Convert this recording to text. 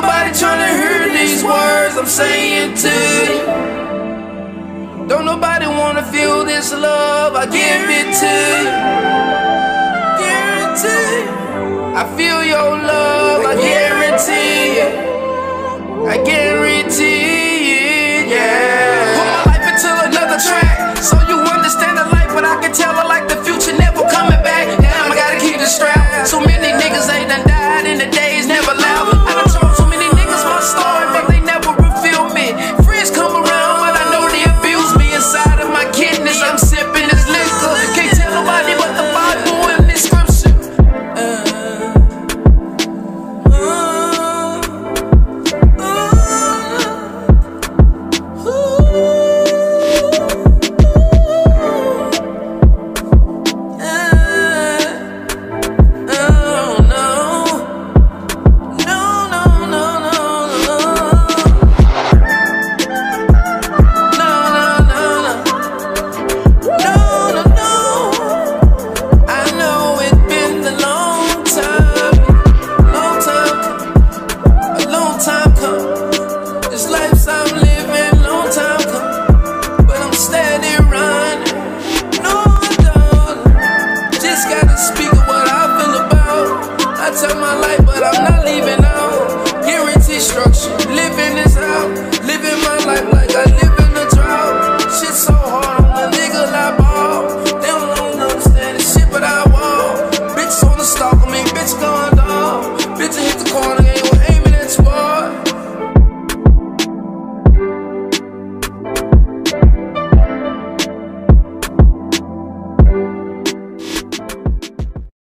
nobody trying to hear these words I'm saying to you. Don't nobody wanna feel this love, I give it to you. Guarantee. I feel your love, I guarantee you. I guarantee